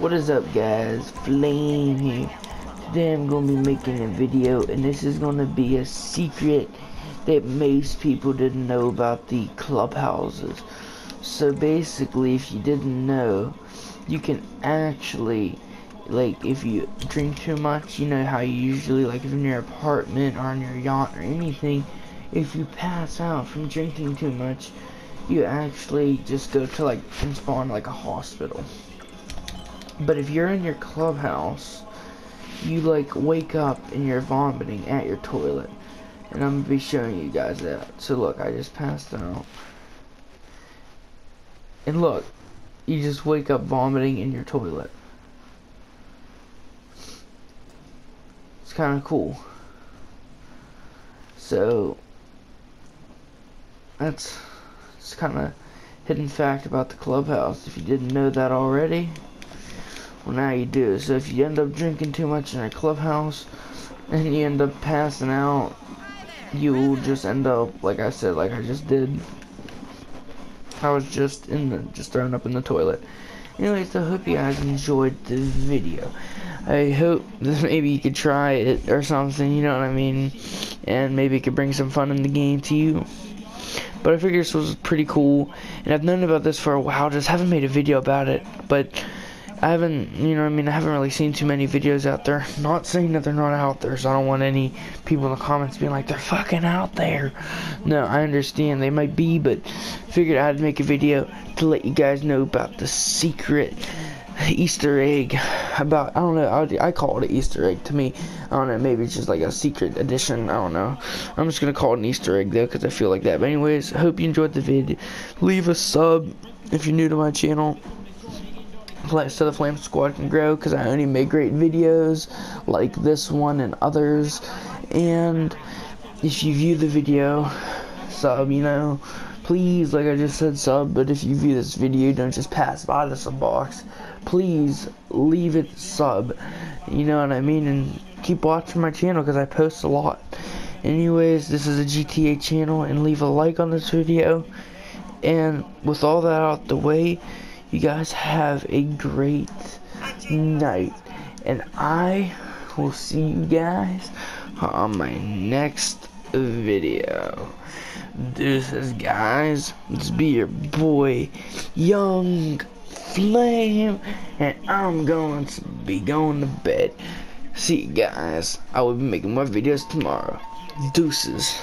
What is up guys? Flame here. Today I'm going to be making a video and this is going to be a secret that most people didn't know about the clubhouses. So basically if you didn't know, you can actually like if you drink too much, you know how you usually like if in your apartment or on your yacht or anything, if you pass out from drinking too much, you actually just go to like and spawn like a hospital. But if you're in your clubhouse, you like wake up and you're vomiting at your toilet. And I'm gonna be showing you guys that. So look, I just passed out. And look, you just wake up vomiting in your toilet. It's kind of cool. So, that's, it's kind of hidden fact about the clubhouse. If you didn't know that already, well, now you do. So if you end up drinking too much in a clubhouse and you end up passing out, you'll just end up, like I said, like I just did. I was just in the, just thrown up in the toilet. Anyways, I hope you guys enjoyed the video. I hope that maybe you could try it or something, you know what I mean? And maybe it could bring some fun in the game to you. But I figured this was pretty cool. And I've known about this for a while, just haven't made a video about it. But I haven't, you know I mean, I haven't really seen too many videos out there. Not saying that they're not out there, so I don't want any people in the comments being like, they're fucking out there. No, I understand they might be, but figured I'd make a video to let you guys know about the secret Easter egg about, I don't know, I, I call it an Easter egg to me. I don't know, maybe it's just like a secret edition, I don't know. I'm just gonna call it an Easter egg though, because I feel like that. But anyways, hope you enjoyed the vid. Leave a sub if you're new to my channel so the Flame Squad can grow because I only make great videos like this one and others. And if you view the video, sub, you know, please, like I just said, sub. But if you view this video, don't just pass by the sub box. Please leave it sub. You know what I mean? And keep watching my channel because I post a lot. Anyways, this is a GTA channel, and leave a like on this video. And with all that out the way, you guys have a great night. And I will see you guys on my next video. Deuces, guys. This be your boy, Young Flame. And I'm going to be going to bed. See you guys. I will be making more videos tomorrow. Deuces.